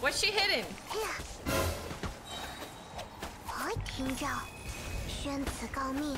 What's she hitting? 我听着，宣词告密，